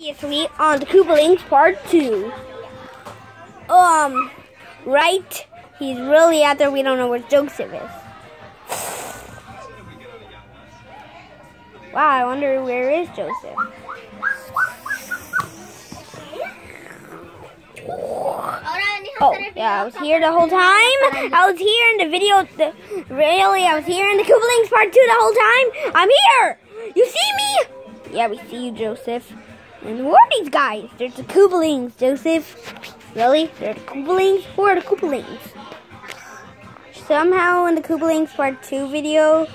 Previously on the Koopalings Part 2. Um, right? He's really out there. We don't know where Joseph is. Wow, I wonder where is Joseph? Oh, yeah, I was here the whole time. I was here in the video. The, really, I was here in the Koopalings Part 2 the whole time. I'm here. You see me? Yeah, we see you, Joseph. And who are these guys? They're the Koopalings, Joseph. Really? They're the Koopalings? Who are the Koopalings? Somehow in the Koopalings Part 2 video,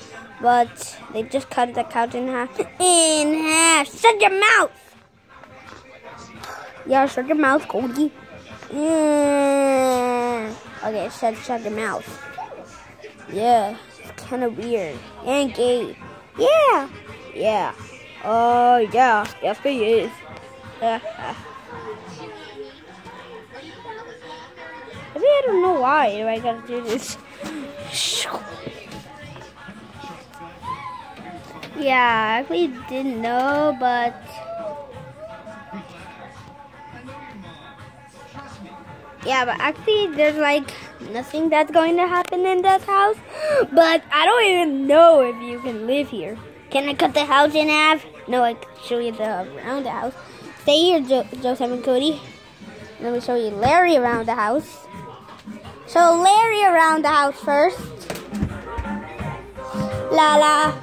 but they just cut the couch in half. In half! Shut your mouth! Yeah, shut your mouth, Cody. Yeah. Okay, shut, shut your mouth. Yeah, it's kind of weird. And gay. Yeah. Yeah. Oh, yeah. Yes, he is. Maybe I don't know why do I gotta do this. Yeah, I actually didn't know, but yeah, but actually there's like nothing that's going to happen in that house. But I don't even know if you can live here. Can I cut the house in half? No, I can show you the around the house. Stay here, jo Joseph and Cody. Let me show you Larry around the house. Show Larry around the house first. La la.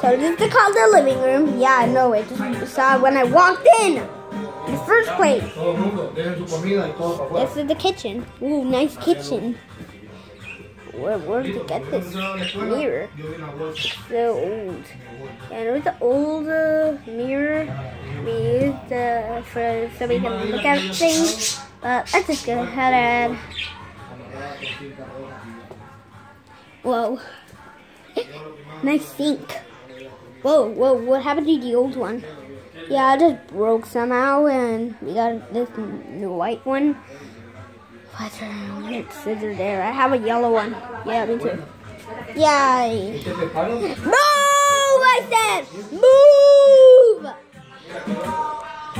So this is called the living room. Yeah, I know it. Just saw when I walked in. In the first place. This is the kitchen. Ooh, nice kitchen. Where, where did you get this mirror? It's so old. And with the old uh, mirror we used uh, for so we can look at things. But let's just go ahead and. Whoa. nice sink. Whoa, whoa, what happened to the old one? Yeah, it just broke somehow, and we got this new white one. What's her scissor there? I have a yellow one. Yeah, me too. Yay. Move, I said! Move!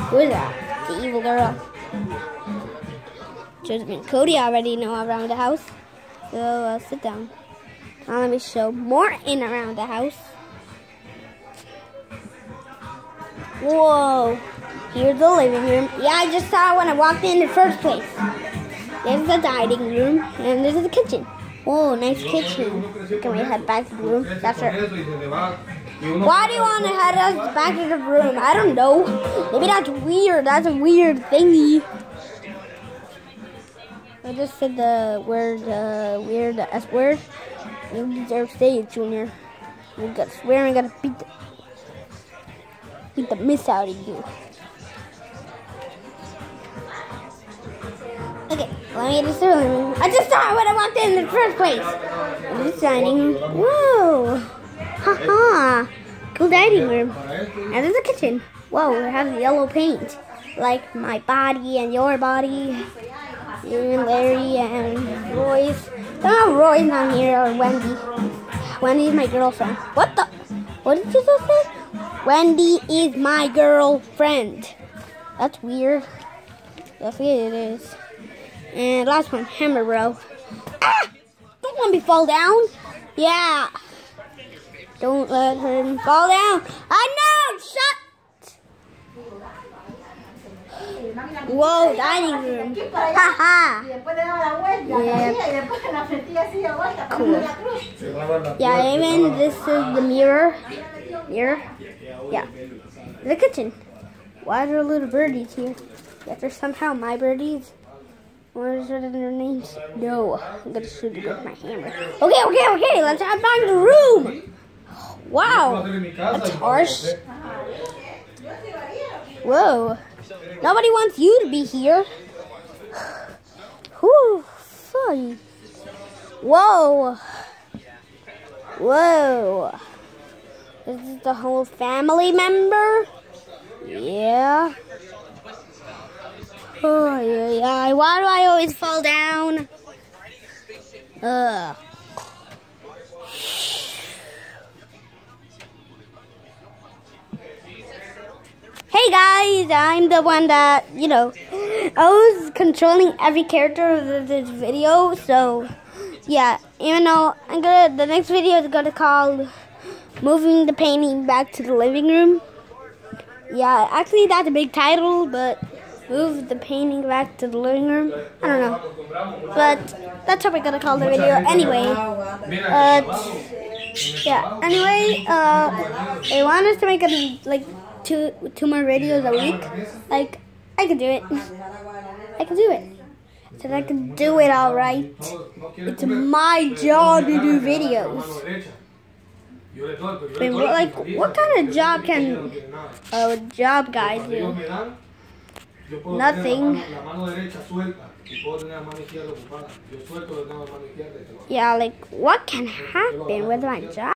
Who is that? The evil girl. And Cody already know around the house. So uh, sit down. Now let me show more in around the house. Whoa. Here's the living room. Yeah, I just saw it when I walked in the first place. There's the dining room, and this is the kitchen. Oh, nice kitchen. Can we head back to the room? That's right. Why do you want to head us back to the room? I don't know. Maybe that's weird. That's a weird thingy. I just said the word, uh, weird S word. You deserve to say it, Junior. You got swearing, gotta beat the, beat the miss out of you. Let me. I just saw it when I walked in in the first place. This dining room. Whoa. Haha. Cool dining room. And there's a kitchen. Whoa, it has yellow paint. Like my body and your body. And Larry and Roy's. Oh, Roy's not here or Wendy. Wendy's my girlfriend. What the? What did you just say? Wendy is my girlfriend. That's weird. Yes, it is. And last one, hammer bro. Ah! Don't let me fall down. Yeah. Don't let him fall down. I know. Shut. Whoa, dining room. Ha ha. Yeah. Cool. Yeah, even this is the mirror. Mirror. Yeah. The kitchen. Why are there little birdies here? Yeah, they're somehow my birdies. What is it in their names? No, I'm gonna shoot it with my hammer. Okay, okay, okay. Let's to the room. Wow, that's harsh. Whoa, nobody wants you to be here. Whew, fun. Whoa, whoa. Is this is the whole family member. Yeah. Oh, yeah, yeah. Why do I always fall down? Ugh. Hey, guys, I'm the one that, you know, I was controlling every character of this video, so yeah, even though I'm gonna, the next video is gonna call moving the painting back to the living room. Yeah, actually that's a big title, but move the painting back to the living room. I don't know, but that's what we're gonna call the video anyway. Uh, yeah. Anyway, uh, they want us to make a, like two two more videos a week. Like I can do it. I can do it. Said I can do it all right. It's my job to do videos. I mean, what, like, what kind of job can a job guy do? Nothing. Yeah, like, what can happen with my job?